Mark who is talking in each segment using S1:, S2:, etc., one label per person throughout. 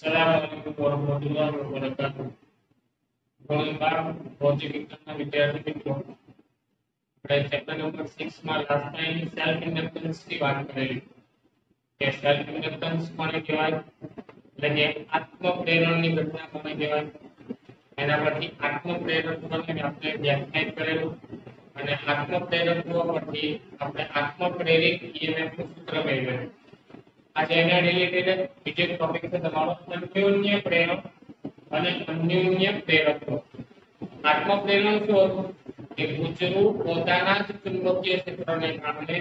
S1: Assalamualaikum warahmatullahi wabarakatuh. નમસ્કાર ભૌતિક વિજ્ઞાનના વિદ્યાર્થી મિત્રો આપણે ચેપ્ટર નંબર 6 માં લાસ્ટ ટાઈમ સેલ્ફ ઇન્ડક્ટન્સ ની વાત કરેલી કે સેલ્ફ ઇન્ડક્ટન્સ કોને કહેવાય એટલે કે આત્મ પ્રેરણની ઘટના કોને કહેવાય એના પરથી આત્મ પ્રેરક કોને આપણે વ્યાખ્યાયિત કરેલું અને આત્મ પ્રેરકત્વ પરથી આપણે આત્મ પ્રેરિત ઈએમએફ નું સૂત્ર મેળવેલું આજે એના રિલેટેડ બીજો ટોપિક છે તમારો અન્યોન્ય પ્રેરક અને અન્યોન્ય પ્રેરકત્વ આત્મ પ્રેરણ શું હતું કે ગુજરું પોતાના જ ચુંબકીય ક્ષેત્રને કારણે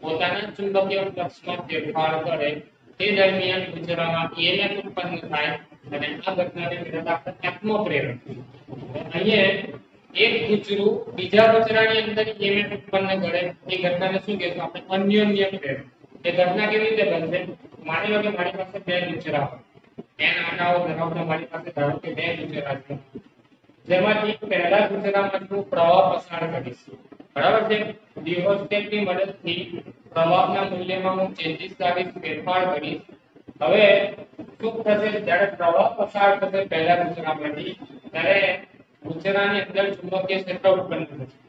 S1: પોતાના જ ચુંબકીય ફ્લક્સમાં ફેરફાર કરે તે દરમિયાન ગુજરામાં ઈએમએફ ઉત્પન્ન થાય અને આ ઘટનાને કહેવાય આપણે આત્મ પ્રેરણ અહીંયા એક ગુજરું બીજા ગુજરાની અંદર ઈએમએફ ઉત્પન્ન કરે એ ઘટનાને શું કહેશું આપણે અન્યોન્ય પ્રેરણ એ ઘટના કેવી રીતે બનશે? માની લો કે મારી પાસે બે હોય. બે નાનાઓ ધરાવતા મારી પાસે ધારો કે બે ગુજરા છે. જેમાંથી પહેલા હું પ્રવાહ પસાર કરીશ. બરાબર છે? ડિહોસ્ટેટની મદદથી પ્રવાહના મૂલ્યમાં હું ચેન્જીસ લાવીશ, ફેરફાર કરીશ. હવે શું થશે? જ્યારે પ્રવાહ પસાર થશે પહેલા ગુજરામાંથી ત્યારે ગુજરાની અંદર ચુંબકીય ક્ષેત્ર ઉત્પન્ન થશે.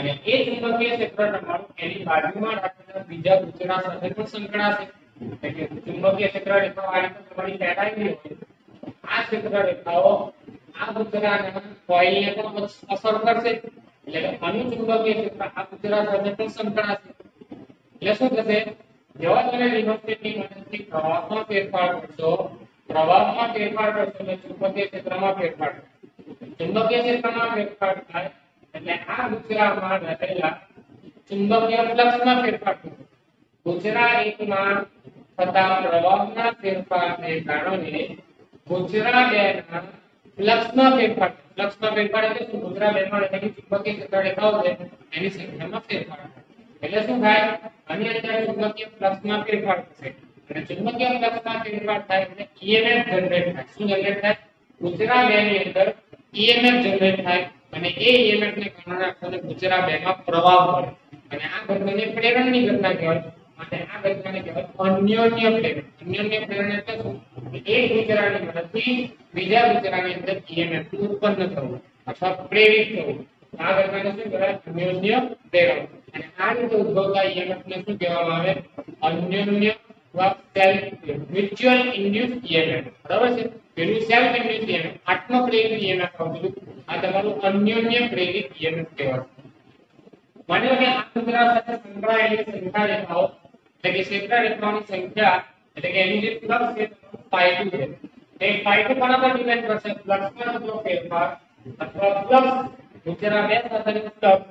S1: અને એ ચુંબકીય ક્ષેત્ર તમારું એની બાજુમાં રાખેલા બીજા ગુજરા સાથે પણ સંકળાશે એટલે કે ચુંબકીય ક્ષેત્ર રેખાઓ આ રીતે તમારી ફેલાયેલી હોય આ ક્ષેત્ર રેખાઓ આ ગુજરાના કોઇલને પણ અસર કરશે એટલે કે અનુચુંબકીય ક્ષેત્ર આ ગુજરા સાથે પણ સંકળાશે એટલે શું થશે જેવા તમે રિવર્સિટી મદદથી પ્રવાહમાં ફેરફાર કરશો પ્રવાહમાં ફેરફાર કરશો એટલે ચુંબકીય ક્ષેત્રમાં ફેરફાર થશે ચુંબકીય ક્ષેત્રમાં ફેરફાર થાય એટલે આ ગુજરામાં રહેલા ચુંબકીય ફ્લક્સમાં ફેરફાર થશે ગુજરા એકમાં થતા પ્રવાહના ફેરફારને કારણે ગુજરા બેના ફ્લક્સમાં ફેરફાર ફ્લક્સમાં ફેરફાર એટલે શું ગુજરા બેમાં રહેલી ચુંબકીય ક્ષેત્ર રેખાઓ છે એની સંખ્યામાં ફેરફાર થાય એટલે શું થાય આની અંદર ચુંબકીય ફ્લક્સમાં ફેરફાર થશે અને ચુંબકીય ફ્લક્સમાં ફેરફાર થાય એટલે ઈએમએફ જનરેટ થાય શું જનરેટ થાય ગુજરા બેની અંદર ઈએમએફ જનરેટ થાય અને એ ઈએમએફ ને કારણે આપણને ગુજરા બેમાં પ્રવાહ મળે. અને આ ઘટનાને પ્રેરણની ઘટના કહેવાય. માટે આ ઘટનાને કહેવાય અન્યોન્ય પ્રેરણ. અન્યોન્ય પ્રેરણ એટલે શું? એક ગુજરાની મદદથી બીજા ગુજરાની અંદર ઈએમએફ ઉત્પન્ન થવું અથવા પ્રેરિત થવું. આ ઘટનાને શું કહેવાય? અન્યોન્ય પ્રેરણ. અને આ રીતે ઉદ્ભવતા ઈએમએફ ને શું કહેવામાં આવે? અન્યોન્ય અથવા સેલ્ફ મ્યુચ્યુઅલ ઇન્ડ્યુસ ઈએમએફ બરાબર છે પેલું સેલ્ફ ઇન્ડ્યુસ ઈએમએફ આત્મ પ્રેરિત ઈએમએફ આવતું આ તમારું અન્યોન્ય પ્રેરિત ઈએમએફ કહેવાય માની લો કે આ મુદ્રા સાથે સંકળાયેલી સંખ્યા રેખાઓ એટલે કે ક્ષેત્ર રેખાઓની સંખ્યા એટલે કે એની જે ફ્લક્સ છે phi2 છે તે phi2 કોના પર ડિપેન્ડ કરશે ફ્લક્સ માં થતો ફેરફાર અથવા ફ્લક્સ ગુજરા બે સાથેની ફ્લક્સ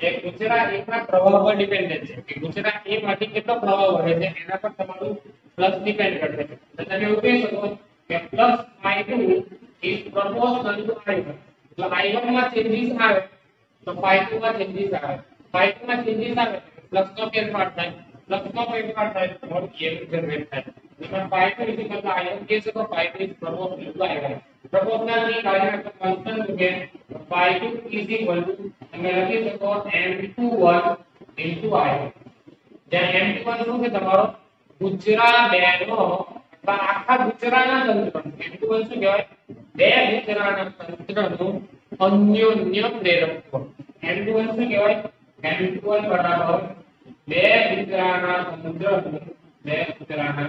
S1: એ ગુજરા એકના પ્રવાહ પર ડિપેન્ડન્ટ છે કે ગુજરા એ માંથી કેટલો પ્રવાહ વહે છે એના પર તમારું ફ્લક્સ ડિપેન્ડ કરશે તો તમે એવું કહી શકો કે flux phi2 is proportional to i1 જો i1 માં ચેન્જીસ આવે તો phi2 માં ચેન્જીસ આવે phi2 માં ચેન્જીસ આવે ફ્લક્સ નો ફેરફાર થાય ફ્લક્સ નો ફેરફાર થાય તો EMF જનરેટ થાય તમે phi2 is equal to i1 કહી શકો phi2 is proportional to i1 proportional ની કાઢી નાખો કોન્સ્ટન્ટ રૂપે phi2 is equal to તમે લખી શકો m21 into i1 જ્યાં m21 શું છે તમારો ગુજરા બેનો અથવા આખા ગુજરાના તંત્ર m21 શું કહેવાય બે ગુજરાના તંત્રનું અન્યોન્ય પ્રેરકત્વ m21 શું કહેવાય m21 બરાબર બે ગુજરાના તંત્રનું બે ગુજરાના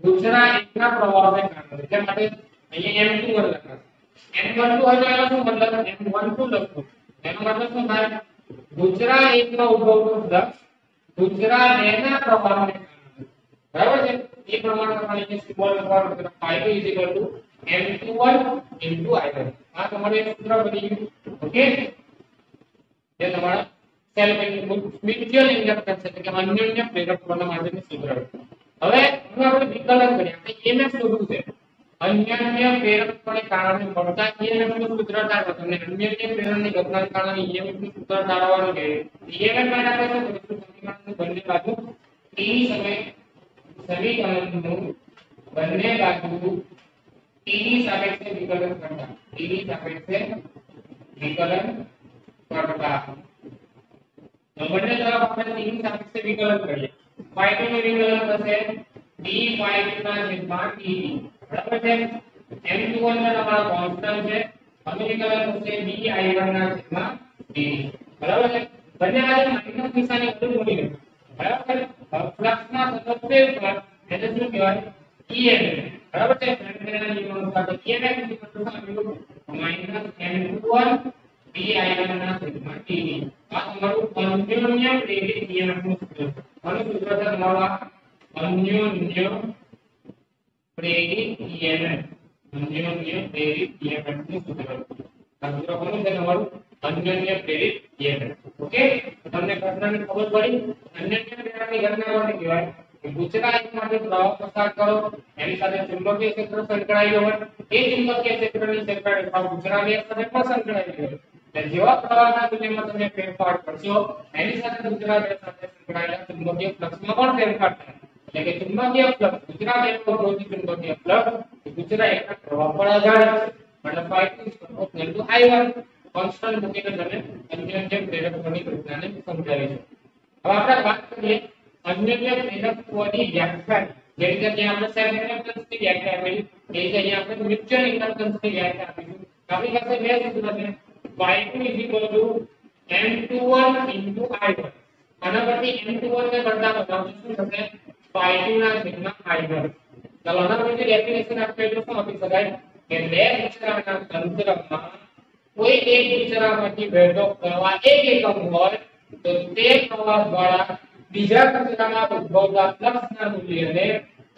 S1: ગુજરાત એકના પ્રવાહને કારણે એટલે માટે અહીંયા M21 લખાશે M12 હોય તો એનો શું મતલબ M12 લખવું એનો મતલબ શું થાય ગુજરાત એકમાં ઉદ્ભવતું ફ્લક્સ ગુજરાત બેના પ્રવાહને કારણે બરાબર છે એ પ્રમાણે તમારે જે સિમ્બોલ લખવાનું છે phi2 is equal to m21 into i1 આ તમારું એક સૂત્ર બની ગયું ઓકે જે તમારા સેલ્ફ મ્યુચ્યુઅલ ઇન્ડક્ટન્સ એટલે કે અન્યોન્ય પ્રેરકત્વના માટેનું સૂત્ર હવે હવે આપણે વિકલન કરીએ આપણે ઈએમએફ શોધવું છે અન્યન્ય પ્રેરકને કારણે મળતા ઈએમએફ નું સૂત્ર તારવો તમને અન્યન્ય પ્રેરણની ઘટનાને કારણે ઈએમએફ નું સૂત્ર તારવવાનું છે ઈએમએફ માટે આપણે શું કરીશું સમીકરણનું બંને બાજુ ટી સમય સમીકરણનું બંને બાજુ ટી ની સાપેક્ષે વિકલન કરતા ટી ની સાપેક્ષે વિકલન કરતા તો બંને તરફ આપણે ટી ની સાપેક્ષે વિકલન કરીએ y2 નું વિકલન થશે d y2 ના છેદમાં t બરાબર છે m21 ના તમારા કોન્સ્ટન્ટ છે સમીકરણ થશે b i1 ના છેદમાં d બરાબર છે બંને બાજુ માઇનસ નિશાની બધું મૂકી દો બરાબર છે ફ્લક્સ ના સતત ફેરફાર એટલે શું કહેવાય emf બરાબર છે ફેરાડેના નિયમ અનુસાર તો emf minus m21 b i1 ના છેદમાં t આ તમારું અન્યોન્ય પ્રેરિત emf નું સૂત્ર છે આનું સૂત્ર છે તમારું અન્યોન્ય પ્રેરિત EMF અન્યોન્ય પ્રેરિત EMF નું સૂત્ર આ સૂત્ર કોનું છે તમારું અન્યોન્ય પ્રેરિત EMF ઓકે તમને ઘટનાની ખબર પડી અન્યોન્ય પ્રેરણાની ઘટના કોને કહેવાય કે ગુજરાત માટે પ્રવાહ પસાર કરો એની સાથે ચુંબકીય ક્ષેત્ર સંકળાયેલો હોય એ ચુંબકીય ક્ષેત્રની સંકળાયેલ ગુજરાતી સાથે પણ સંકળાયેલો હોય એટલે જેવા પ્રવાહના મૂલ્યમાં તમે ફેરફાર કરશો એની સાથે ગુજરાત સાથે સંકળાયેલા ચુંબકીય ફ્લક્સમાં પણ ફેરફાર થાય એટલે કે ચુંબકીય ફ્લક્સ ગુજરાત એનો વિરોધી ચુંબકીય ફ્લક્સ ગુજરાત એકના પ્રવાહ પર આધારિત છે એટલે phi2 is proportional to i1 constant મૂકીને તમે અન્યોન્ય પ્રેરકત્વની ઘટનાને સમજાવી છે હવે આપણે વાત કરીએ અન્યોન્ય પ્રેરકત્વની વ્યાખ્યા જે રીતે ત્યાં આપણે સેલ્ફ ઇન્ડક્ટન્સની વ્યાખ્યા આપેલી એ રીતે અહીંયા આપણે મ્યુચ્યુઅલ ઇન્ડક્ટન્સની વ્યાખ્યા આપીશું આપણી પાસે બે સૂત્ર છે y2 is equal to m21 into i1 આના પરથી m21 ને કરતા બતાવશું શું થશે y2 ના છેદમાં i1 ચાલો આના પરથી ડેફિનેશન આપણે એટલું શું આપી શકાય કે બે વિચારના તંત્રમાં કોઈ એક વિચારમાંથી વહેતો પ્રવાહ એક એકમ હોય તો તે પ્રવાહ દ્વારા બીજા કચરામાં ઉદ્ભવતા ફ્લક્સના મૂલ્યને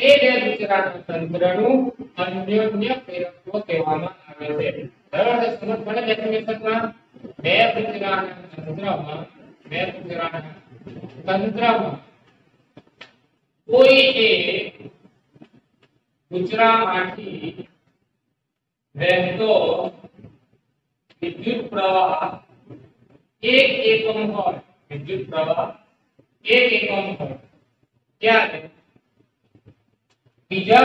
S1: તે બે વિચારના તંત્રનું અન્યોન્ય પ્રેરકત્વ કહેવામાં આવે છે બરાબર છે સમજ પડે ડેફિનેશનમાં બે વિચારના તંત્રમાં બે વિચારના તંત્રમાં કોઈ એક ગુજરાતમાંથી વહેતો વિદ્યુત પ્રવાહ એક એકમ હોય વિદ્યુત પ્રવાહ એક એકમ હોય ત્યારે બીજા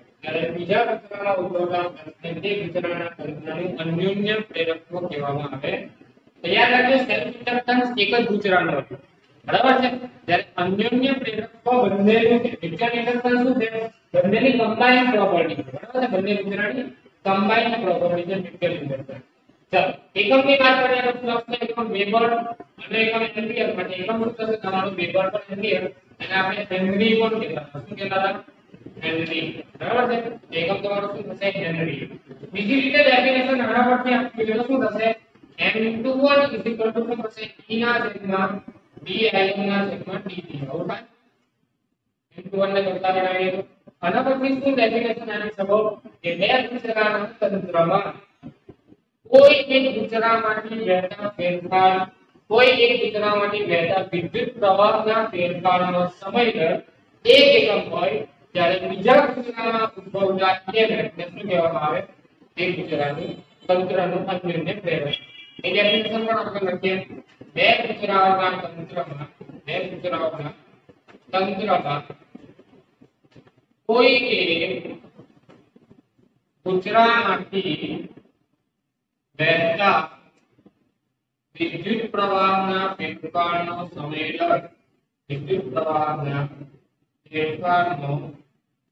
S1: ત્યારે બીજા ગુજરાતના ઉદ્ભવતા ફ્લક્સને તે ગુજરાતના તંત્રનું અન્યોન્ય પ્રેરકત્વ કહેવામાં આવે તો યાદ રાખજો સેલ્ફ ઇન્ડક્ટન્સ એક જ ગુજરાતનો હોય બરાબર છે જ્યારે અન્યોન્ય પ્રેરકત્વ બંનેનું છે મ્યુચ્યુઅલ ઇન્ડક્ટન્સ શું છે બંનેની કમ્બાઈન પ્રોપર્ટી છે બરાબર છે બંને ગુજરાતની કમ્બાઈન પ્રોપર્ટી છે મ્યુચ્યુઅલ ઇન્ડક્ટન્સ ચાલો એકમની વાત કરીએ તો ફ્લક્સ ને એકમ વેબર અને એકમ એમ્પિયર માટે એકમ શું થશે તમારું વેબર પર એમ્પિયર અને આપણે હેનરી પણ કહેતા હતા શું કહેતા હતા હેનરી બરાબર છે એકમ તમારું શું થશે હેનરી બીજી રીતે ડેફિનેશન આના પરથી આપી તો શું થશે m21 is equal to શું થશે e ના છેદમાં b i ના છેદમાં dt આવું થાય m21 ને કરતા બનાવીએ તો આના પરથી શું ડેફિનેશન આની સબો કે બે ગુજરાતના તંત્રમાં કોઈ એક ગુજરાતમાંથી વહેતા ફેરફાર કોઈ એક ગુજરાતમાંથી વહેતા વિદ્યુત પ્રવાહના ફેરફારનો સમય દર એક એકમ હોય ત્યારે બીજા ગુજરાતમાં ઉદ્ભવતા EMF ને શું કહેવામાં આવે તે ગુજરાતની તંત્રનું અન્યોન્ય પ્રેરક એ ડેફિનેશન પણ આપણે લખીએ બે ગુજરાતના તંત્રમાં બે ગુજરાતના તંત્રમાં કોઈ એક ગુજરાતમાંથી વહેતા વિદ્યુત પ્રવાહના ફેરફારનો સમય દર વિદ્યુત પ્રવાહના ફેરફારનો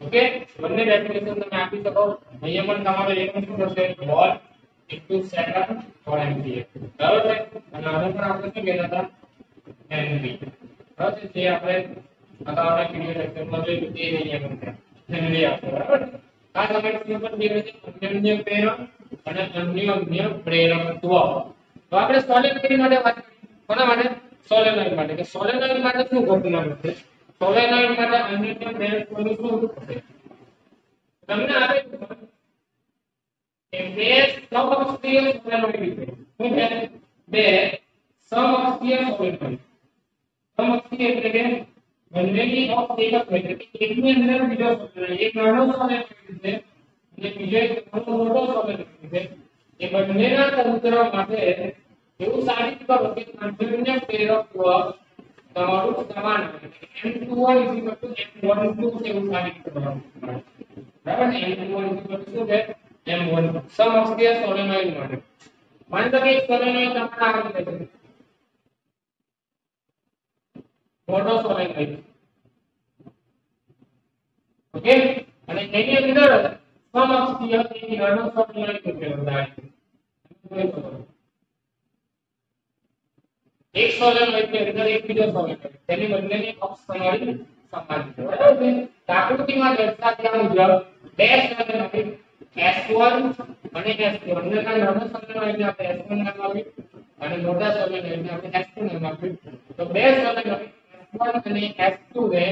S1: ઓકે બંને ડેફિનેશન તમે આપી શકો અહીંયા પણ તમારો એક શું થશે વોલ ઇન્ટુ સેકન્ડ પર એમ્પિયર બરાબર છે અને આને પણ આપણે શું કહેતા હતા હેનરી બરાબર છે જે આપણે અગાઉના વિડિયો લેક્ચરમાં જોયું તે અહીંયા પણ હેનરી આપો બરાબર આ કમેન્ટ્સમાં પણ જે છે અન્યોન્ય પ્રેરક અને અન્યોન્ય પ્રેરકત્વ તો આપણે સોલેનોઇડ માટે વાત કોના માટે સોલેનોઇડ માટે કે સોલેનોઇડ માટે શું ઘટના બનશે સોલેનોઇડ માટે અન્યોન્ય પ્રેરકત્વનું શું થશે તમને આવે કે બે સમઅક્ષીય સોલેનોઇડ છે શું છે બે સમઅક્ષીય સોલેનોઇડ સમઅક્ષીય એટલે કે બંનેની અક્ષ એક જ હોય એટલે કે એકની અંદર બીજો સોલેનોઇડ એક નાનો સોલેનોઇડ છે અને બીજો એક નાનો મોટો સોલેનોઇડ છે એ બંનેના તંત્ર માટે એવું સાબિત કરો કે અન્યોન્ય પ્રેરકત્વ તમારું સમાન M21 M12 એવું સાબિત કરવાનું બરાબર ને M21 શું છે M1 સમઅક્ષીય સોલેનોઇડ માટે માની લો કે એક સોલેનોઇડ તમારા આગળ છે મોટો સોલેનોઇડ ઓકે અને એની અંદર સમઅક્ષીય એક નાનો સોલેનોઇડ મૂકેલો છે એક સોલેનોઇડ ની અંદર એક બીજો સોલેનોઇડ તેની બંનેની અક્ષ તમારી સમાન છે બરાબર છે આકૃતિમાં દર્શાવ્યા મુજબ બે સોલેનોઇડ S1 અને S2 અંદરના નાના સોલેનોઇડને આપણે S1 નામ આપ્યું અને મોટા સોલેનોઇડને આપણે S2 નામ આપ્યું તો બે સોલેનોઇડ S1 અને S2 ને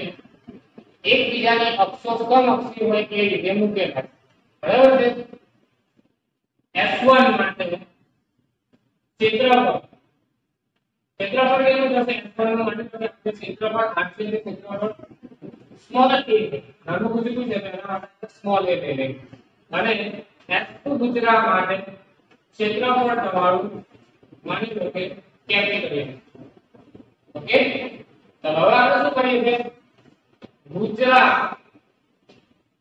S1: એકબીજાની અક્ષો સમઅક્ષી હોય તે રીતે મૂકેલા છે બરાબર છે S1 માટે ક્ષેત્રફળ ક્ષેત્રફળ કેટલું થશે S1 નું માટે તો આપણે ક્ષેત્રફળ આપશે એટલે ક્ષેત્રફળ સ્મોલ a નાનું પૂછ્યું છે તો એના માટે સ્મોલ a લઈ લઈએ અને S2 ગુજરાત માટે ક્ષેત્રફળ તમારું માની લો કે કેપિટલ A ઓકે તો હવે આપણે શું કરીએ છીએ ગુજરાત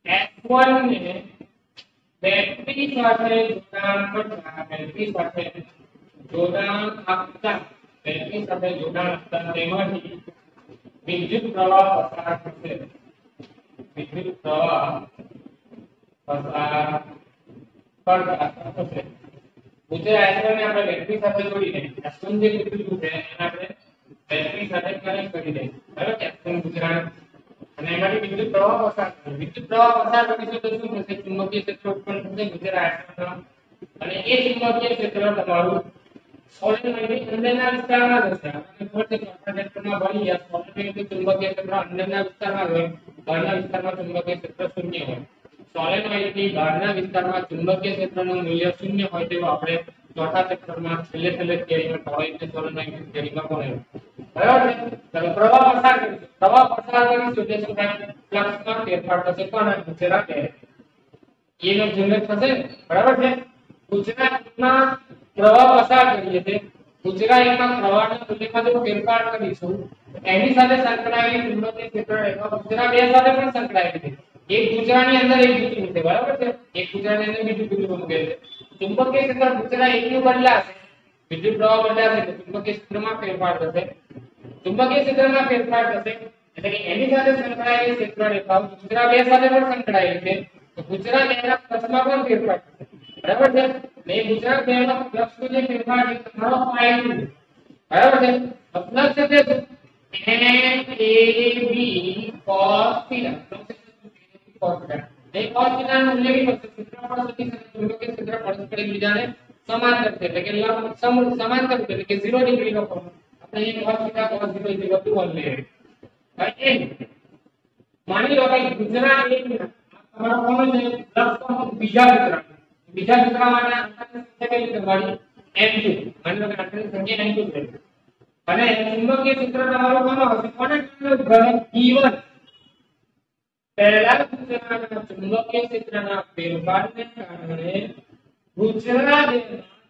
S1: S1 ને બેટરી સાથે જોડાણ કરતા બેટરી સાથે જોડાણ આપતા બેટરી સાથે જોડાણ આપતા તેમાંથી વિદ્યુત પ્રવાહ પસાર થશે વિદ્યુત પ્રવાહ પસાર કરતા થશે ગુજરાત S1 ને આપણે બેટરી સાથે જોડીને S1 જે વિદ્યુત છે એને આપણે બેટરી સાથે કનેક્ટ કરી દઈએ બરાબર S1 ગુજરાત અને એમાંથી વિદ્યુત પ્રવાહ પસાર થશે વિદ્યુત પ્રવાહ પસાર કરીશું તો શું થશે ચુંબકીય ક્ષેત્ર ઉત્પન્ન થશે ગુજરાત અને એ ચુંબકીય ક્ષેત્ર તમારું સોલેનોઇડની અંદરના વિસ્તારમાં જશે અને ખબર છે કે આપણા ક્ષેત્રમાં ભણી ગયા સોલેનોઇડનું ચુંબકીય ક્ષેત્ર અંદરના વિસ્તારમાં હોય બહારના વિસ્તારમાં ચુંબકીય ક્ષેત્ર શૂન્ય હોય સોલેનોઇડની બહારના વિસ્તારમાં ચુંબકીય ક્ષેત્રનું મૂલ્ય શૂન્ય હોય તેવું આપણે ચોથા ચેપ્ટરમાં છેલ્લે છેલ્લે થિયરીમાં ટોરોઇડ અને સોલેનોઇડની થિયરીમાં ભણેલું બરાબર છે ચાલો પ્રવાહ પસાર કરીશું પ્રવાહ પસાર કરીશું તે શું થાય ફ્લક્સમાં ફેરફાર થશે કોના ગુજરાત EMF જનરેટ થશે બરાબર છે ગુજરાતમાં પ્રવાહ પસાર કરીએ છીએ ગુજરાતમાં પ્રવાહના મૂલ્યમાં જો ફેરફાર કરીશું એની સાથે સંકળાયેલી ચુંબકીય ક્ષેત્ર રેખા ગુજરાત બે સાથે પણ સંકળાયેલી છે એક ગુજરાતની અંદર એક બીજું છે બરાબર છે એક ગુજરાતની અંદર બીજું બીજું મૂકે છે ચુંબકીય ક્ષેત્ર ગુજરાત એકનું બદલાશે વિદ્યુત પ્રવાહ બદલાશે તો ચુંબકીય ક્ષેત્રમાં ફેરફાર થશે ચુંબકીય ક્ષેત્રમાં ફેરફાર થશે એટલે કે એની સાથે સંકળાયેલી ક્ષેત્ર રેખાઓ ગુજરાત બે સાથે પણ સંકળાયેલી છે તો ગુજરાત બેના ફ્લક્સમાં પણ ફેરફાર થશે બરાબર છે ને એ ગુજરાત બેના ફ્લક્સનો જે ફેરફાર છે તમારો ફાઈ બરાબર છે ફ્લક્સ એટલે શું n a b cos theta cos theta A cos theta નું મૂલ્ય કેટલું છે ક્ષેત્રફળ સુધી ચુંબકીય ક્ષેત્ર પરસ્પર એકબીજાને સમાંતર છે એટલે કે લંબ સમ- સમાંતર છે એટલે કે 0 ડિગ્રી નો કોણ આપણે અહીંયા cos theta cos 0 is equal to 1 લઈએ right માની લો કે ગુજરાત એક તમારો કોણ છે પ્લસ કોણ બીજા ગુજરાત બીજા ગુજરાત માટે આંતરિક સંખ્યા કઈ તમારી n2 માની લો કે આંતરિક સંખ્યા n2 છે અને ચુંબકીય ક્ષેત્ર તમારું કોનો હશે કોને ઘન E1 પહેલા ગુજરાતના ચુંબકીય ક્ષેત્રના ફેરફારને કારણે ગુજરાતમાં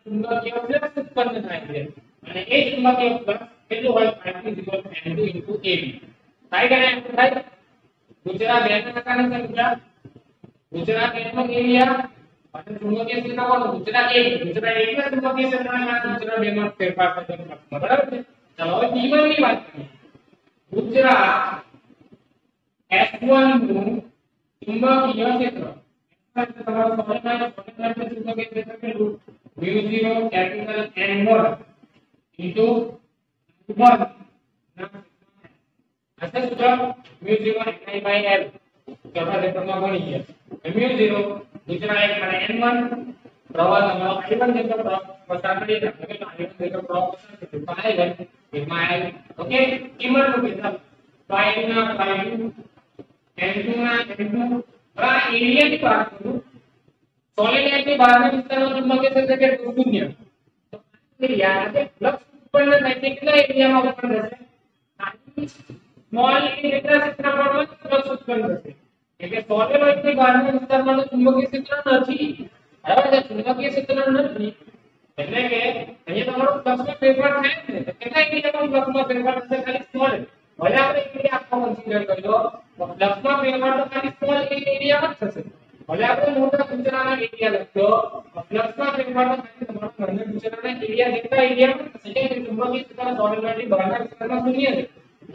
S1: ચુંબકીય ફ્લક્સ ઉત્પન્ન થાય છે અને એ ચુંબકીય ફ્લક્સ કેટલું હોય 5 ઇક્વલ n2 ઇન્ટુ ab થાય કે નહીં થાય ગુજરાત બે ના કારણે સંખ્યા ગુજરાત એક નો એરિયા અને ચુંબકીય ક્ષેત્ર કોણ ગુજરાત એક ગુજરાત એક ના ચુંબકીય ક્ષેત્રના કારણે ગુજરાત બે માં ફેરફાર થતો બરાબર છે ચાલો હવે P1 ની વાત કરીએ ગુજરાત S1 નું ચુંબકીય ક્ષેત્ર તમારું સોલેનોઇડ સોલેનોઇડ ચુંબકીય ક્ષેત્ર કેટલું mu0 capital N1 into 1 હશે સૂત્ર mu0 ni by l ચોથા ચેપ્ટરમાં ભણી ગયા mu0 ગુજરાત એક અને n1 પ્રવાહ તમારો i1 જેટલો પ્રવાહ પસાર કરી એટલે કે i1 જેટલો પ્રવાહ પસાર કરી તો i1 એમાં l ઓકે કિંમત મૂકી દો તો i ના i2 n2 ના n2 આ એરિયાની વાત કરું સોલિડની બહારના વિસ્તારનો ચુંબકીય ક્ષેત્ર કેટલું શૂન્ય તો એરિયા એટલે ફ્લક્સ ઉત્પન્ન થાય તે કેટલા એરિયામાં ઉત્પન્ન થશે સ્મોલ એ જેટલા ક્ષેત્રફળમાં ફ્લક્સ ઉત્પન્ન થશે એટલે સોલિડની બહારના વિસ્તારમાં તો ચુંબકીય ક્ષેત્ર નથી બરાબર છે ચુંબકીય ક્ષેત્ર નથી એટલે કે અહીંયા તમારો ફ્લક્સમાં ફેરફાર થાય ને તો કેટલા એરિયામાં ફ્લક્સમાં ફેરફાર થશે ખાલી સ્મોલ ભલે આપણે એરિયા આખો કન્સિડર કરી લો તો ફ્લક્સમાં ફેરફાર તો ખાલી સ્મોલ એરિયામાં જ થશે ભલે આપણે મોટા ગુજરાતના એરિયા લખતો ફ્લક્સમાં ફેરફાર તો ખાલી તમારો નાના ગુજરાતના એરિયા જેટલા એરિયામાં થશે કે ચુંબકીય ક્ષેત્ર સોલિડની બહારના વિસ્તારમાં શૂન્ય છે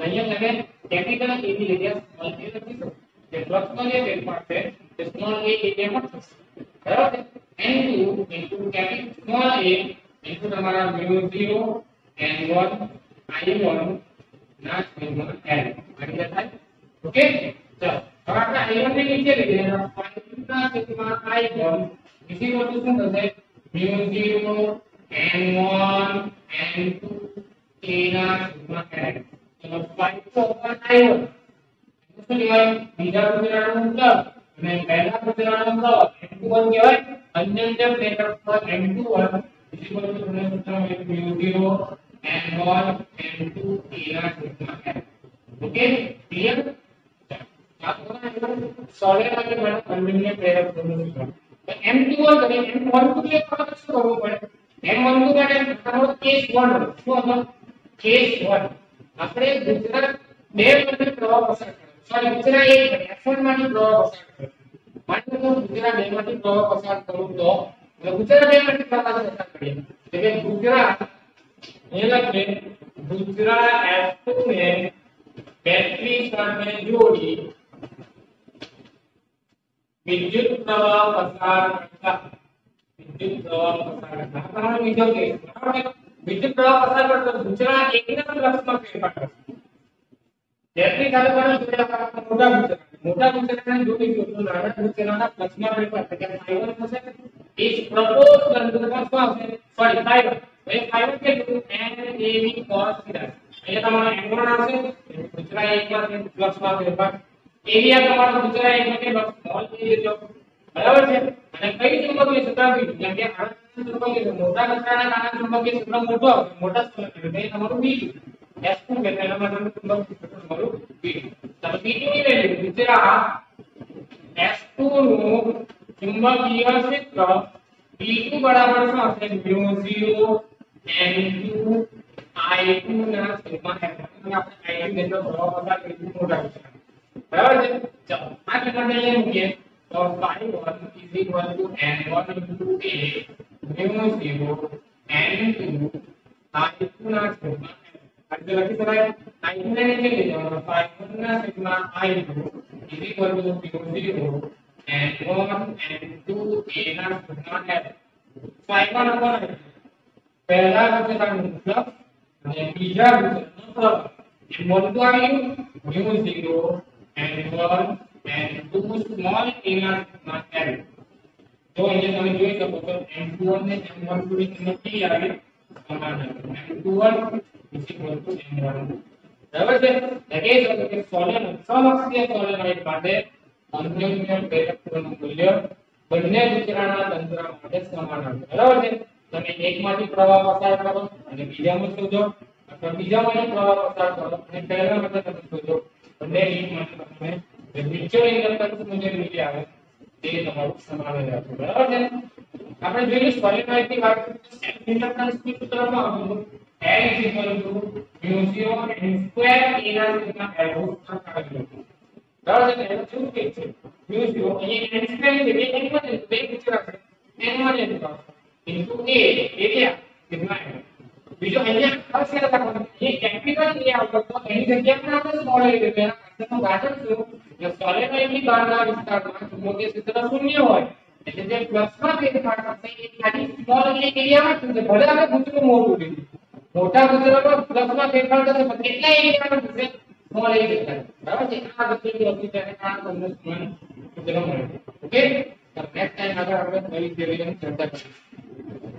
S1: અહીંયા તમે કેપિટલ એવી એરિયા સ્મોલ એ લખી શકો જે ફ્લક્સમાં જે ફેરફાર છે તે સ્મોલ એ એરિયામાં થશે બરાબર છે n2 into capital small a into તમારા mu0 n1 i1 ના છેદમાં l આવી જાય થાય ઓકે ચલો હવે આપણે i1 ને નીચે લઈ જઈએ 5 ના છેદમાં i1 બીજી વસ્તુ શું થશે mu0 n1 n2 a ના છેદમાં l ચલો 5 તો ઉપર i1 શું કહેવાય બીજા ગુજરાતનું પ્લસ અને પહેલા ગુજરાતનું પ્લસ n21 કહેવાય અન્યન્ય પ્લેટર પર n21 is equal to તમને સૂત્ર mu0 n1 n2 a ના છેદમાં l ઓકે ક્લિયર સોલ્વ માટે મને અન્યન્ય પ્રેરક બનવું છે m21 અને m12 કે આપણે શું કરવું પડે m12 માટે તમારો કેસ 1 શું હતો કેસ 1 આપણે ગુજરાત બે માંથી પ્રવાહ પસાર કર્યો સોરી ગુજરાત એક માંથી f1 માંથી પ્રવાહ પસાર કર્યો માની લો ગુજરાત બે માંથી પ્રવાહ પસાર કરું તો ગુજરાત બે માંથી પ્રવાહ પસાર કરીએ એટલે ગુજરાત એ લખે ગુજરાત f2 ને બેટરી સાથે જોડી વિદ્યુત પ્રવાહ પસાર કરતા વિદ્યુત પ્રવાહ પસાર કરતા આ તમારો બીજો કેસ બરાબર વિદ્યુત પ્રવાહ પસાર કરતો ગુજરાત એકના ફ્લક્સમાં ફેરફાર કરશે બેટરી સાથે પણ જોડેલા મોટા ગુજરાત મોટા ગુજરાતને જોડી દો તો નાના ગુજરાતના ફ્લક્સમાં ફેરફાર થશે કે ફાઈબર થશે ઇઝ પ્રપોઝ લંબચોરસ શું આવશે સોરી ફાઈબર એ ફાઈબર કેટલું n a v cos θ અહીંયા તમારો n1 આવશે ગુજરાત એકમાં ફ્લક્સમાં ફેરફાર એરિયા તમારો ગુજરાત એક માટે સ્મોલ થઈ જજો બરાબર છે અને કઈ ચુંબકીય ક્ષેત્ર બીજું જેમ કે આ ચુંબકીય મોટા કચરાના નાના ચુંબકીય ક્ષેત્ર મોટો આવે મોટા ચુંબકીય એટલે તમારું બીજું S2 કે તેના માટે ચુંબકીય ક્ષેત્ર તમારું બીજું તમે બીજું ની વેલ્યુ ગુજરાત S2 નું ચુંબકીય ક્ષેત્ર B2 બરાબર શું હશે mu0 n2 I2 ના છેદમાં f આપણે I2 જેટલો પ્રવાહ પસાર કરીશું મોટા કચરા બરાબર છે ચાલો આ કિંમત અહીંયા મૂકીએ તો 5 is equal to n1 into a mu 0 n2 i2 ના છેદમાં એટલે લખી શકાય i2 ને નીચે લઈ જવાનો 5 ના છેદમાં i2 is equal to mu 0 n1 n2 a ના છેદમાં l સાયકલ નંબર પહેલા ગુજરાતનું ફ્લક્સ અને બીજા ગુજરાતનું પ્રવાહ એ મોટું આવ્યું mu 0 n1 n2 small a ના છેદમાં l તો અહીંયા તમે જોઈ શકો છો m21 ને m12 ની કિંમત કેવી આવે સમાન આવે m21 is equal to m1 બરાબર છે એટલે કહી શકો કે સોલેનોઇડ સમઅક્ષીય સોલેનોઇડ માટે અન્યોન્ય પ્રેરકત્વનું મૂલ્ય બંને વિતરણના તંત્ર માટે સમાન આવે બરાબર છે તમે એકમાંથી પ્રવાહ પસાર કરો અને બીજામાં શોધો અથવા બીજામાંથી પ્રવાહ પસાર કરો અને પહેલામાંથી તમે શોધો બંને એકમાંથી તમે જે મ્યુચ્યુઅલ ઇન્ડક્ટન્સ મુજબ નીચે આવે તે તમારું સમાન જ આવશે બરાબર છે આપણે જોયું સોલિનોઇડ ની વાત કરીએ સેલ્ફ ઇન્ડક્ટન્સ ની સૂત્રમાં આવતું L is equal to mu zero n square a ના છેદમાં L નું કાઢી લઉં બરાબર છે એટલે શું કે છે mu zero અહીંયા n square છે બે n માં બે પૂછ્યા છે n માં n into a એરિયા છેદમાં L બીજો અહીંયા ખાસ યાદ રાખવાનું એ કેપિટલ એ આવતો તો એની જગ્યાએ પણ આપણે સ્મોલ એ લીધું એના પાછળનું કારણ શું કે સોલેનોઇડની બહારના વિસ્તારમાં ચુંબકીય ક્ષેત્ર શૂન્ય હોય એટલે જે પ્લસમાં ફેરફાર થશે એ ખાલી સ્મોલ એ એરિયામાં થશે ભલે આપણે ગુચરું મોટું લીધું મોટા ગુચરામાં પ્લસમાં ફેરફાર થશે પણ કેટલા એરિયામાં થશે સ્મોલ એ ફેરફાર બરાબર છે આ બધી વસ્તુ છે આ તમને સ્મોલ ગુચરો મળે ઓકે નેક્સ્ટ ટાઈમ આગળ આપણે નવી થિયરીની ચર્ચા કરીશું